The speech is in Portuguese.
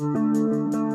Música